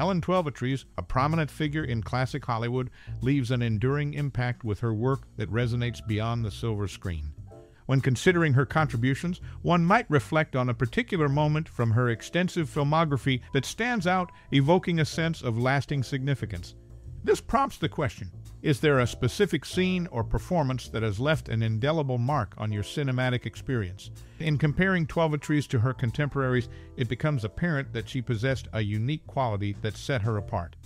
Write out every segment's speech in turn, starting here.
Helen Twelvetrees, a prominent figure in classic Hollywood, leaves an enduring impact with her work that resonates beyond the silver screen. When considering her contributions, one might reflect on a particular moment from her extensive filmography that stands out, evoking a sense of lasting significance. This prompts the question Is there a specific scene or performance that has left an indelible mark on your cinematic experience? In comparing Twelvetrees to her contemporaries, it becomes apparent that she possessed a unique quality that set her apart.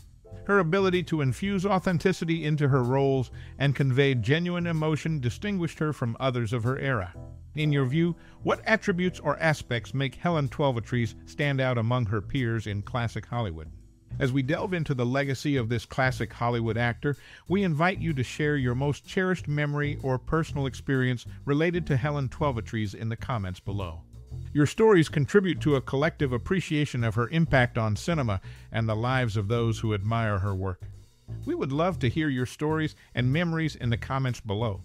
Her ability to infuse authenticity into her roles and convey genuine emotion distinguished her from others of her era. In your view, what attributes or aspects make Helen Twelvetrees stand out among her peers in classic Hollywood? As we delve into the legacy of this classic Hollywood actor, we invite you to share your most cherished memory or personal experience related to Helen Twelvetrees in the comments below. Your stories contribute to a collective appreciation of her impact on cinema and the lives of those who admire her work. We would love to hear your stories and memories in the comments below.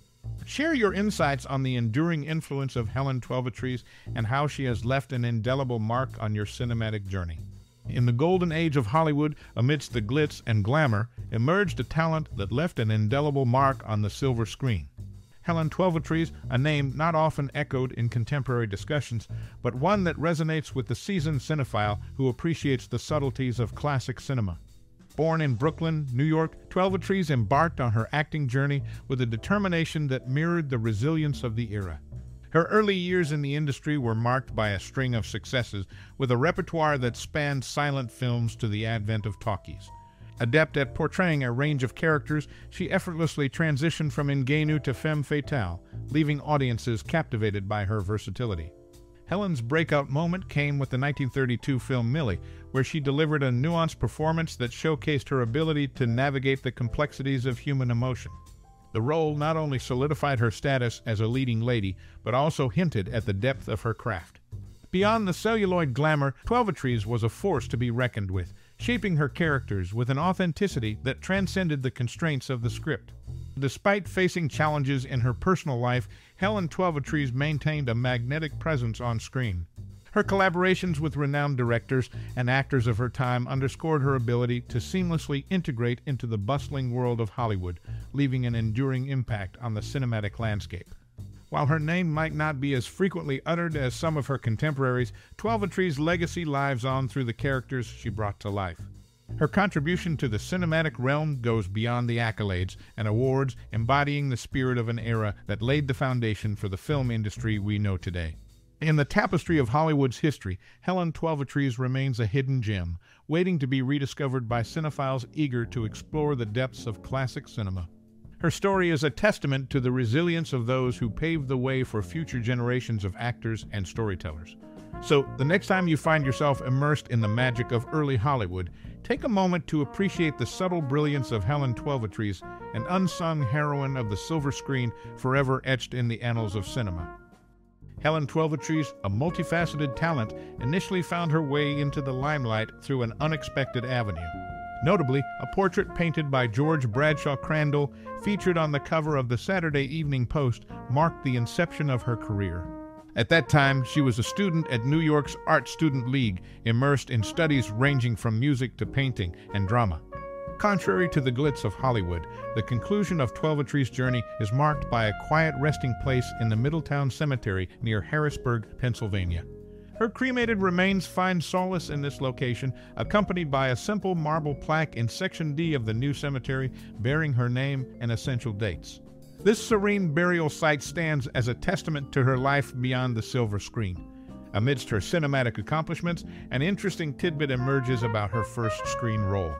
Share your insights on the enduring influence of Helen Twelvetrees and how she has left an indelible mark on your cinematic journey. In the golden age of Hollywood, amidst the glitz and glamour, emerged a talent that left an indelible mark on the silver screen. Helen Twelvetrees, a name not often echoed in contemporary discussions, but one that resonates with the seasoned cinephile who appreciates the subtleties of classic cinema. Born in Brooklyn, New York, Twelvetrees embarked on her acting journey with a determination that mirrored the resilience of the era. Her early years in the industry were marked by a string of successes, with a repertoire that spanned silent films to the advent of talkies. Adept at portraying a range of characters, she effortlessly transitioned from ingenue to femme fatale, leaving audiences captivated by her versatility. Helen's breakout moment came with the 1932 film Millie, where she delivered a nuanced performance that showcased her ability to navigate the complexities of human emotion. The role not only solidified her status as a leading lady, but also hinted at the depth of her craft. Beyond the celluloid glamour, Twelvetrees was a force to be reckoned with, shaping her characters with an authenticity that transcended the constraints of the script. Despite facing challenges in her personal life, Helen Twelvetrees maintained a magnetic presence on screen. Her collaborations with renowned directors and actors of her time underscored her ability to seamlessly integrate into the bustling world of Hollywood, leaving an enduring impact on the cinematic landscape. While her name might not be as frequently uttered as some of her contemporaries, Twelvetrees' legacy lives on through the characters she brought to life. Her contribution to the cinematic realm goes beyond the accolades and awards, embodying the spirit of an era that laid the foundation for the film industry we know today. In the tapestry of Hollywood's history, Helen Twelvetrees remains a hidden gem, waiting to be rediscovered by cinephiles eager to explore the depths of classic cinema. Her story is a testament to the resilience of those who paved the way for future generations of actors and storytellers. So, the next time you find yourself immersed in the magic of early Hollywood, take a moment to appreciate the subtle brilliance of Helen Twelvetrees, an unsung heroine of the silver screen forever etched in the annals of cinema. Helen Twelvetrees, a multifaceted talent, initially found her way into the limelight through an unexpected avenue. Notably, a portrait painted by George Bradshaw Crandell, featured on the cover of the Saturday Evening Post, marked the inception of her career. At that time, she was a student at New York's Art Student League, immersed in studies ranging from music to painting and drama. Contrary to the glitz of Hollywood, the conclusion of Twelvetrees' journey is marked by a quiet resting place in the Middletown Cemetery near Harrisburg, Pennsylvania. Her cremated remains find solace in this location, accompanied by a simple marble plaque in Section D of the new cemetery bearing her name and essential dates. This serene burial site stands as a testament to her life beyond the silver screen. Amidst her cinematic accomplishments, an interesting tidbit emerges about her first screen role.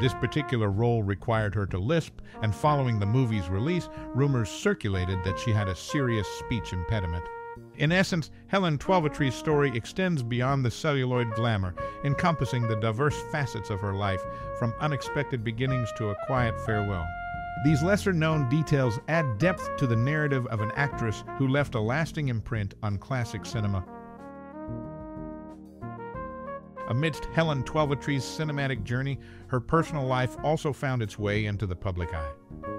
This particular role required her to lisp, and following the movie's release, rumors circulated that she had a serious speech impediment. In essence, Helen Twelvetrees' story extends beyond the celluloid glamour, encompassing the diverse facets of her life, from unexpected beginnings to a quiet farewell. These lesser known details add depth to the narrative of an actress who left a lasting imprint on classic cinema. Amidst Helen Twelvetrees' cinematic journey, her personal life also found its way into the public eye.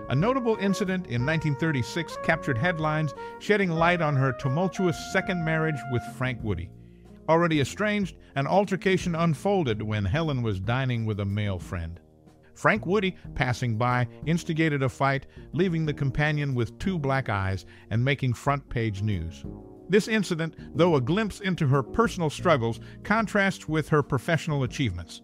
A notable incident in 1936 captured headlines, shedding light on her tumultuous second marriage with Frank Woody. Already estranged, an altercation unfolded when Helen was dining with a male friend. Frank Woody, passing by, instigated a fight, leaving the companion with two black eyes and making front page news. This incident, though a glimpse into her personal struggles, contrasts with her professional achievements.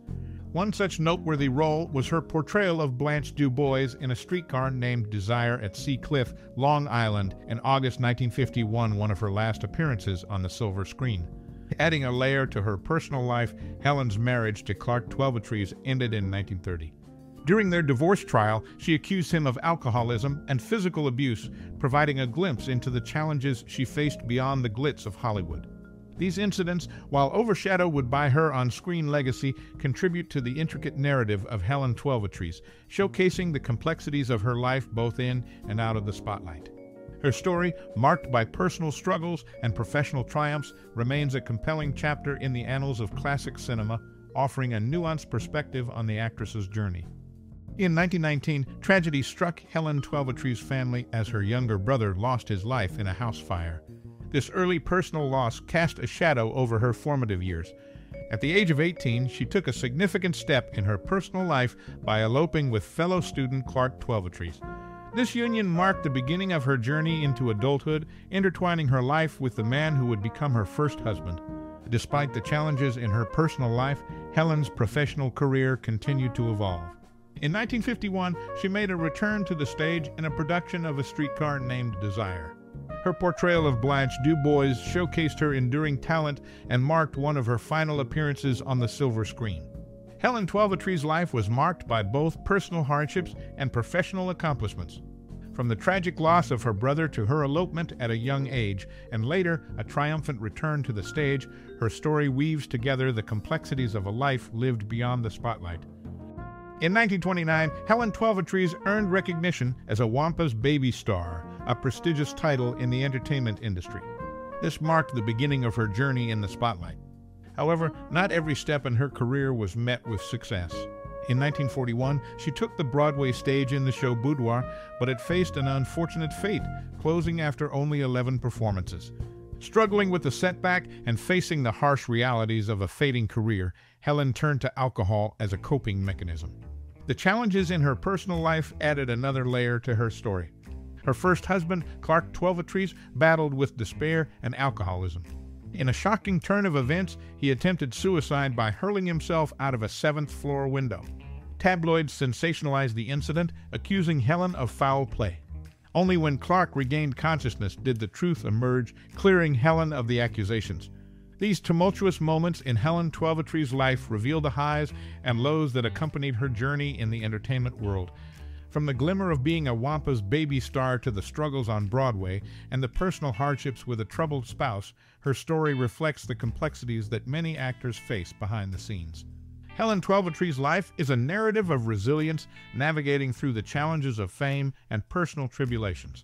One such noteworthy role was her portrayal of Blanche DuBois in a streetcar named Desire at Sea Cliff, Long Island, in August 1951, one of her last appearances on the silver screen. Adding a layer to her personal life, Helen's marriage to Clark Twelvetrees ended in 1930. During their divorce trial, she accused him of alcoholism and physical abuse, providing a glimpse into the challenges she faced beyond the glitz of Hollywood. These incidents, while overshadowed by her on screen legacy, contribute to the intricate narrative of Helen Twelvetrees, showcasing the complexities of her life both in and out of the spotlight. Her story, marked by personal struggles and professional triumphs, remains a compelling chapter in the annals of classic cinema, offering a nuanced perspective on the actress's journey. In 1919, tragedy struck Helen Twelvetrees' family as her younger brother lost his life in a house fire. This early personal loss cast a shadow over her formative years. At the age of 18, she took a significant step in her personal life by eloping with fellow student Clark Twelvetrees. This union marked the beginning of her journey into adulthood, intertwining her life with the man who would become her first husband. Despite the challenges in her personal life, Helen's professional career continued to evolve. In 1951, she made a return to the stage in a production of A Streetcar Named Desire. Her portrayal of Blanche DuBois showcased her enduring talent and marked one of her final appearances on the silver screen. Helen Twelvetrees' life was marked by both personal hardships and professional accomplishments. From the tragic loss of her brother to her elopement at a young age, and later a triumphant return to the stage, her story weaves together the complexities of a life lived beyond the spotlight. In 1929, Helen Twelvetrees earned recognition as a Wampas Baby Star, a prestigious title in the entertainment industry. This marked the beginning of her journey in the spotlight. However, not every step in her career was met with success. In 1941, she took the Broadway stage in the show Boudoir, but it faced an unfortunate fate, closing after only 11 performances. Struggling with the setback and facing the harsh realities of a fading career, Helen turned to alcohol as a coping mechanism. The challenges in her personal life added another layer to her story. Her first husband, Clark Twelvetrees, battled with despair and alcoholism. In a shocking turn of events, he attempted suicide by hurling himself out of a seventh floor window. Tabloids sensationalized the incident, accusing Helen of foul play. Only when Clark regained consciousness did the truth emerge, clearing Helen of the accusations. These tumultuous moments in Helen Twelvetrees' life reveal the highs and lows that accompanied her journey in the entertainment world. From the glimmer of being a Wampas baby star to the struggles on Broadway and the personal hardships with a troubled spouse, her story reflects the complexities that many actors face behind the scenes. Helen Twelvetrees' life is a narrative of resilience, navigating through the challenges of fame and personal tribulations.